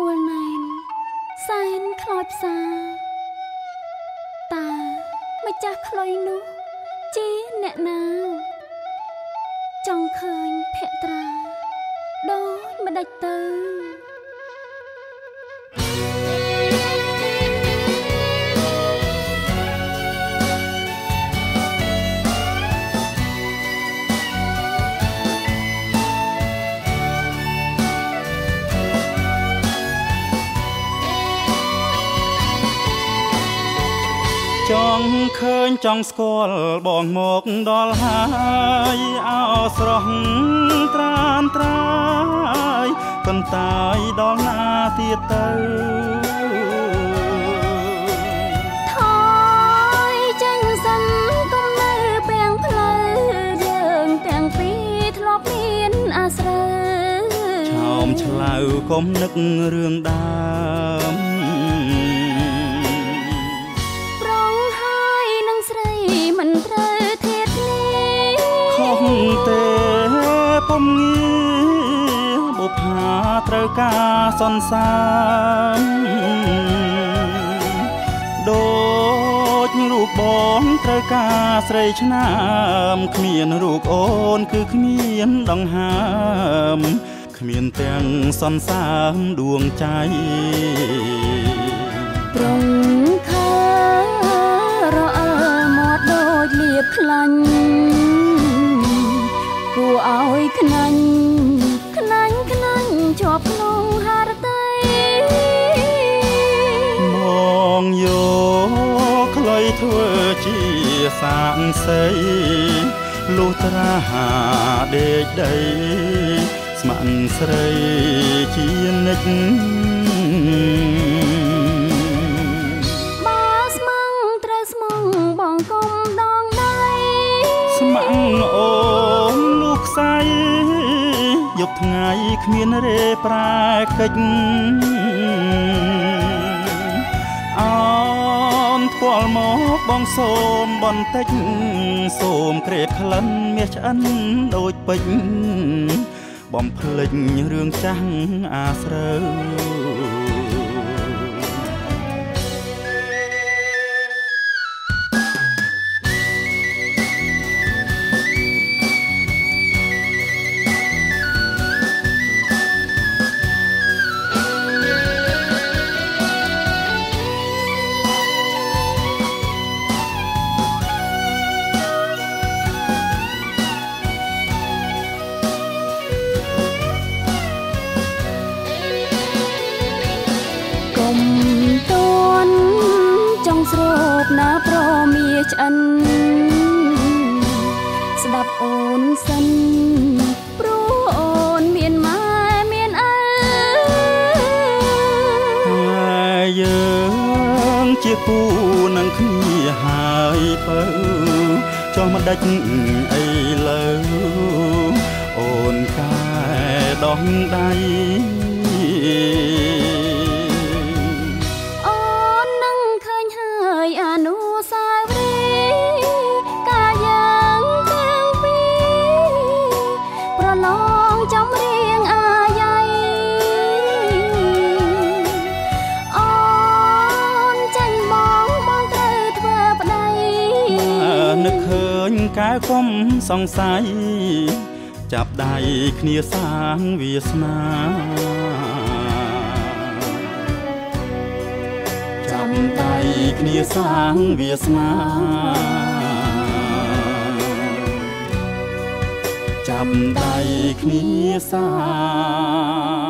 អួលណែនសែនខ្លោចផ្សាតើម្ចាស់ខ្លុយនោះជាអ្នកណា ចង់ឃើញភក្ត្រាដូចម្ដេចទៅ ង់ឃើញចង់ស្គាល់បងមកដល់ហើយអោស្រស់ត្រានត្រាយប៉ុន្តែដល់ណាទៀតទៅថយចេញសិនគុំនៅពាំងផ្លូវយើងទាំងពីរធ្លាប់មានអាស្រូវឆោមឆ្លៅកុំនឹករឿងដើ ពុំងារបុប្ផាត្រូវការសន្សាមដូចរូបបងត្រូវការស្រីឆ្នាមគ្មានរូបអូនគឺគ្មានដង្ហើមគ្មានទាំងសន្សាមដួងใจប្រង ធ្វើជាសាងសីលុះត្រាហាដេកដីស្ម័គ្រស្រីជានិច្ចបើស្មងត្រូវស្មងបងគុំដងដៃស្ម័គ្រអូនលោកខ្សែយកថ្ងៃគ្មានរេប្រែកិច្ចអមថ្ពា ល់មកបងសូមបន្តិចសូមក្រេតក្លិនមាសឆ្អិនដូចពេជ្របំភ្លេចរឿងចាស់អាស្រូវ ស្រូបណាប្រមាឆ្អិនស្ដាប់អូនសិនព្រោះអូនមានម៉ែមានឪតែយើងជាគូនឹងគ្នាហើយបើចុះមិនដេចអីលើអូនកែដោះដៃ កែកុំសង្ស័យចាប់ដៃគ្នាសាងវាសនាចាប់ដៃគ្នាសាងវាសនាចាប់ដៃគ្នាសាងវា